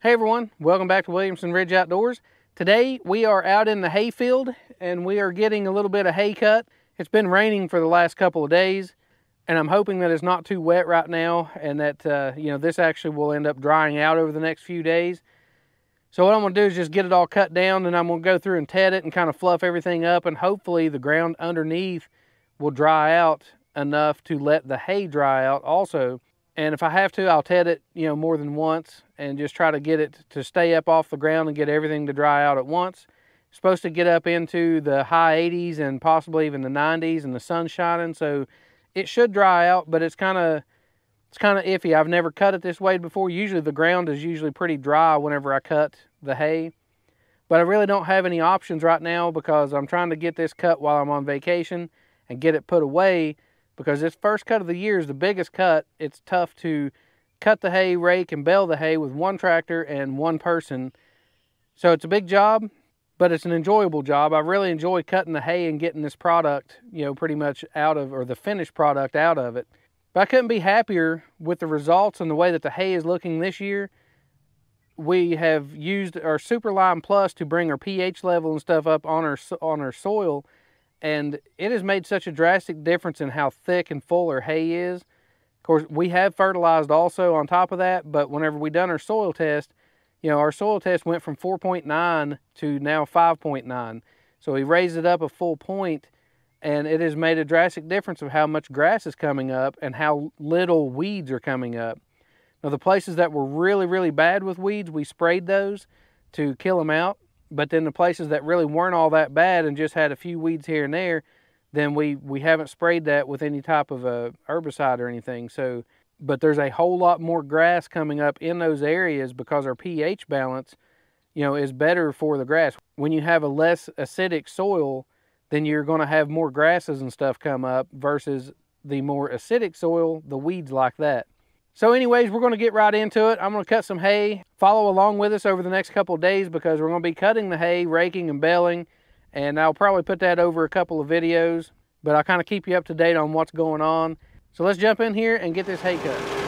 Hey everyone, welcome back to Williamson Ridge Outdoors. Today we are out in the hayfield and we are getting a little bit of hay cut. It's been raining for the last couple of days and I'm hoping that it's not too wet right now and that uh, you know this actually will end up drying out over the next few days. So what I'm going to do is just get it all cut down and I'm going to go through and ted it and kind of fluff everything up and hopefully the ground underneath will dry out enough to let the hay dry out also and if I have to, I'll ted it, you know, more than once and just try to get it to stay up off the ground and get everything to dry out at once. It's supposed to get up into the high 80s and possibly even the 90s and the sun's shining, so it should dry out, but it's kind of it's kind of iffy. I've never cut it this way before. Usually the ground is usually pretty dry whenever I cut the hay. But I really don't have any options right now because I'm trying to get this cut while I'm on vacation and get it put away because this first cut of the year is the biggest cut. It's tough to cut the hay, rake, and bale the hay with one tractor and one person. So it's a big job, but it's an enjoyable job. I really enjoy cutting the hay and getting this product, you know, pretty much out of, or the finished product out of it. But I couldn't be happier with the results and the way that the hay is looking this year. We have used our Super Lime Plus to bring our pH level and stuff up on our on our soil and it has made such a drastic difference in how thick and full our hay is. Of course, we have fertilized also on top of that, but whenever we done our soil test, you know, our soil test went from 4.9 to now 5.9. So we raised it up a full point, and it has made a drastic difference of how much grass is coming up and how little weeds are coming up. Now, the places that were really, really bad with weeds, we sprayed those to kill them out but then the places that really weren't all that bad and just had a few weeds here and there, then we, we haven't sprayed that with any type of a herbicide or anything. So, but there's a whole lot more grass coming up in those areas because our pH balance, you know, is better for the grass. When you have a less acidic soil, then you're going to have more grasses and stuff come up versus the more acidic soil, the weeds like that. So anyways, we're to get right into it. I'm to cut some hay. Follow along with us over the next couple days because we're to be cutting the hay, raking and baling. And I'll probably put that over a couple of videos. But I'll kind of keep you up to date on what's going on. So let's jump in here and get this hay cut.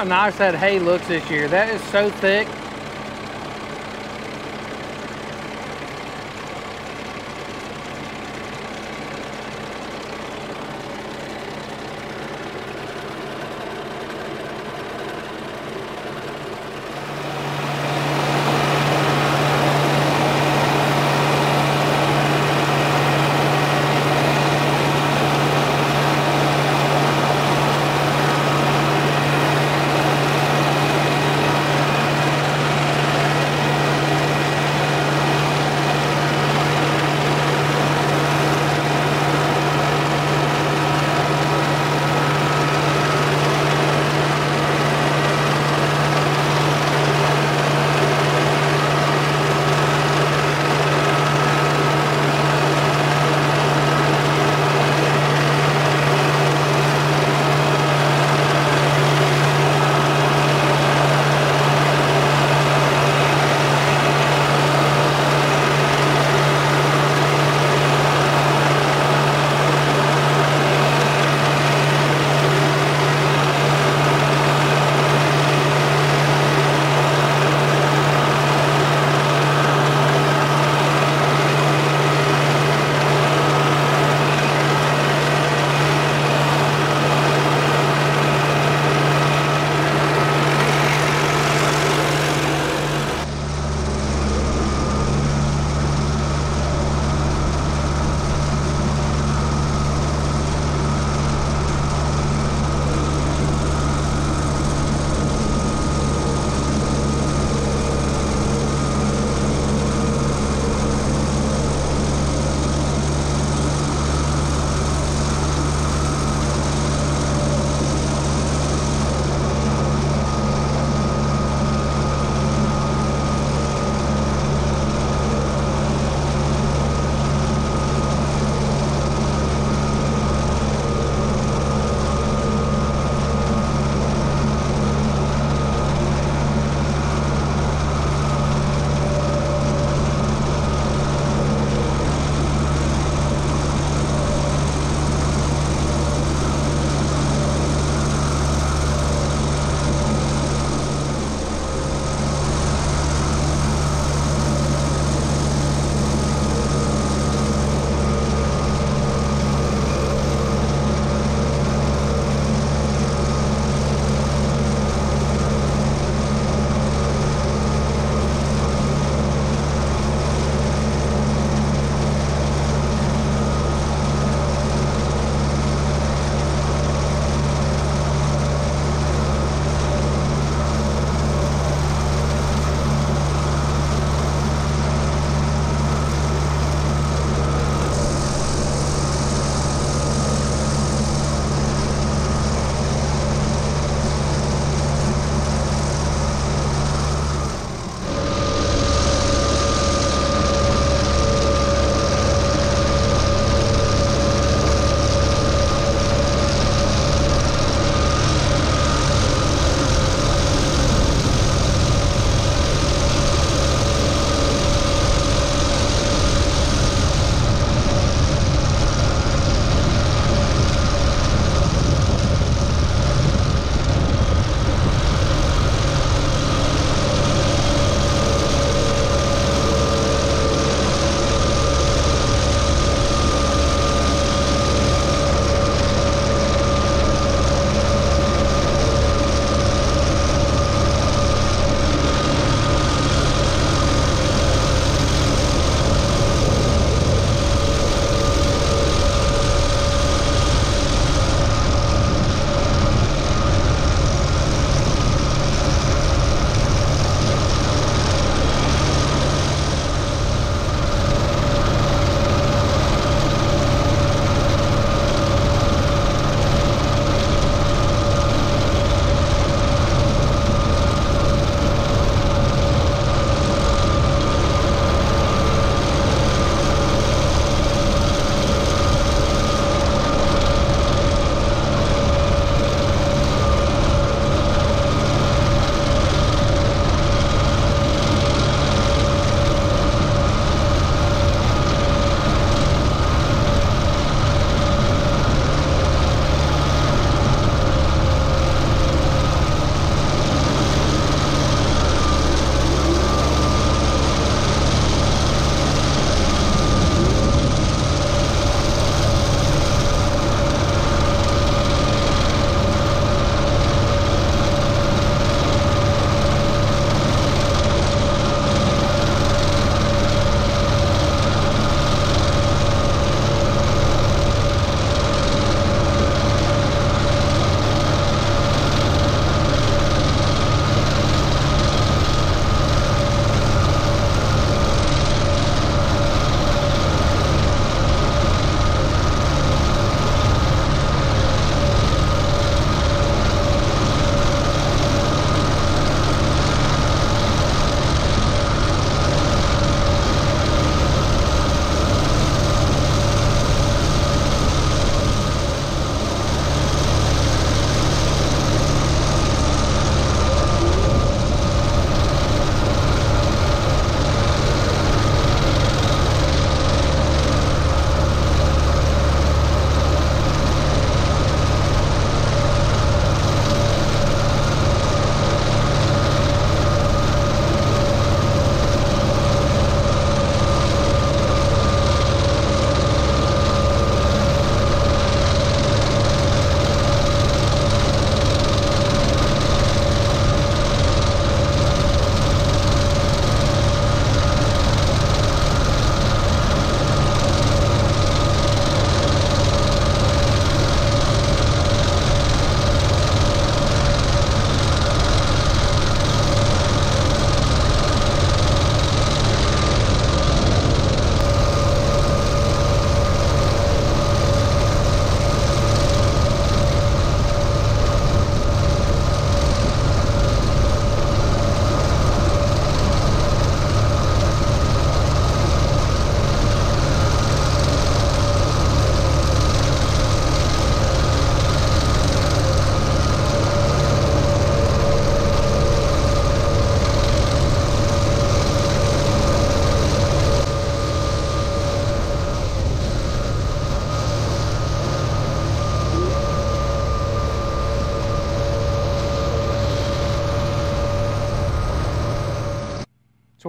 How nice that hay looks this year. That is so thick.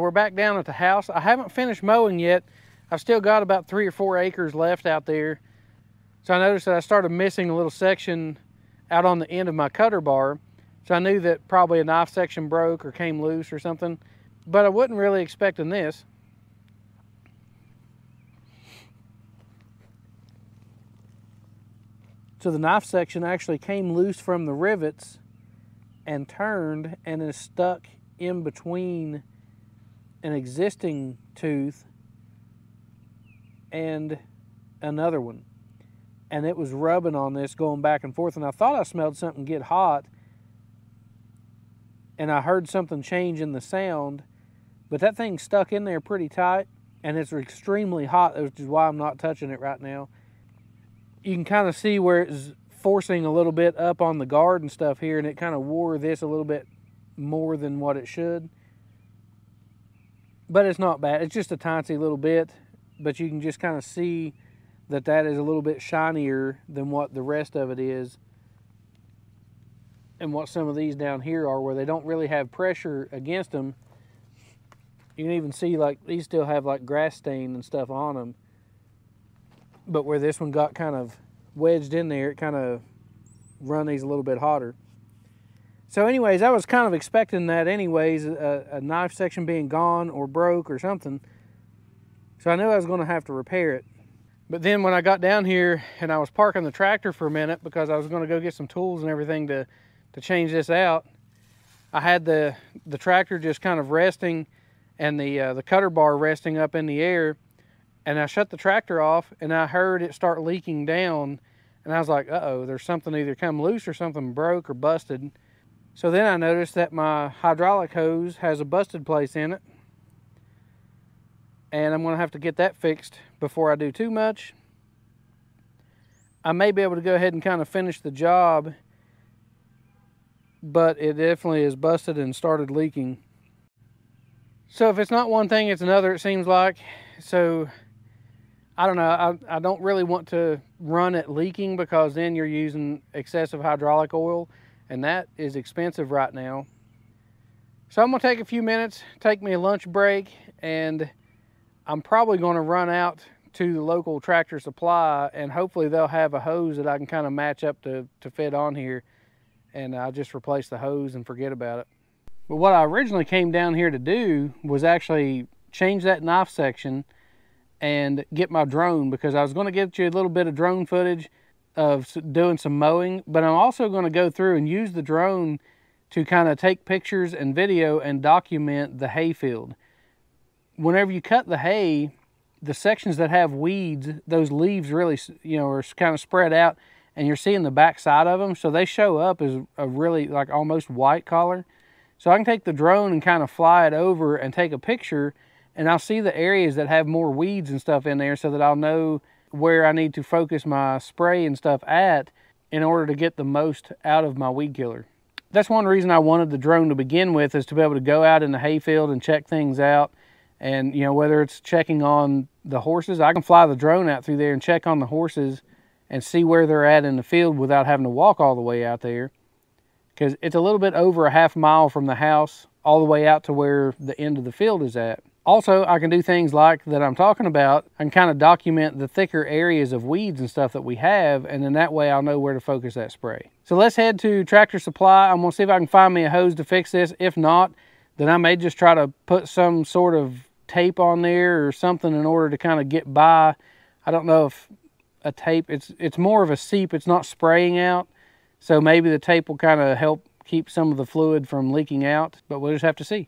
We're back down at the house. I haven't finished mowing yet. I've still got about three or four acres left out there. So I noticed that I started missing a little section out on the end of my cutter bar. So I knew that probably a knife section broke or came loose or something. But I wasn't really expecting this. So the knife section actually came loose from the rivets and turned and is stuck in between an existing tooth and another one. And it was rubbing on this going back and forth. And I thought I smelled something get hot. And I heard something change in the sound. But that thing stuck in there pretty tight. And it's extremely hot, which is why I'm not touching it right now. You can kind of see where it's forcing a little bit up on the guard and stuff here. And it kind of wore this a little bit more than what it should. But it's not bad. It's just a tiny little bit but you can just kind of see that that is a little bit shinier than what the rest of it is and what some of these down here are where they don't really have pressure against them you can even see like these still have like grass stain and stuff on them but where this one got kind of wedged in there it kind of run these a little bit hotter so anyways i was kind of expecting that anyways a, a knife section being gone or broke or something so I knew I was going to have to repair it. But then when I got down here and I was parking the tractor for a minute because I was going to go get some tools and everything to, to change this out, I had the, the tractor just kind of resting and the, uh, the cutter bar resting up in the air. And I shut the tractor off and I heard it start leaking down. And I was like, uh-oh, there's something either come loose or something broke or busted. So then I noticed that my hydraulic hose has a busted place in it and I'm going to have to get that fixed before I do too much. I may be able to go ahead and kind of finish the job, but it definitely is busted and started leaking. So if it's not one thing, it's another, it seems like. So I don't know, I, I don't really want to run it leaking because then you're using excessive hydraulic oil and that is expensive right now. So I'm gonna take a few minutes, take me a lunch break and I'm probably to run out to the local tractor supply and hopefully they'll have a hose that I can kind of match up to, to fit on here and I'll just replace the hose and forget about it. But what I originally came down here to do was actually change that knife section and get my drone because I was going to get you a little bit of drone footage of doing some mowing, but I'm also going to go through and use the drone to kind of take pictures and video and document the hayfield whenever you cut the hay, the sections that have weeds, those leaves really, you know, are kind of spread out and you're seeing the back side of them. So they show up as a really like almost white color. So I can take the drone and kind of fly it over and take a picture and I'll see the areas that have more weeds and stuff in there so that I'll know where I need to focus my spray and stuff at in order to get the most out of my weed killer. That's one reason I wanted the drone to begin with is to be able to go out in the hayfield and check things out. And you know whether it's checking on the horses i can fly the drone out through there and check on the horses and see where they're at in the field without having to walk all the way out there. Because it's a little bit over a half mile from the house all the way out to where the end of the field is at also i can do things like that i'm talking about and kind of document the thicker areas of weeds and stuff that we have and then that way i'll know where to focus that spray so let's head to tractor supply i'm to see if i can find me a hose to fix this if not then i may just try to put some sort of tape on there or something in order to kind of get by. I don't know if a tape, it's, it's more of a seep, it's not spraying out. So maybe the tape will kind of help keep some of the fluid from leaking out, but we'll just have to see.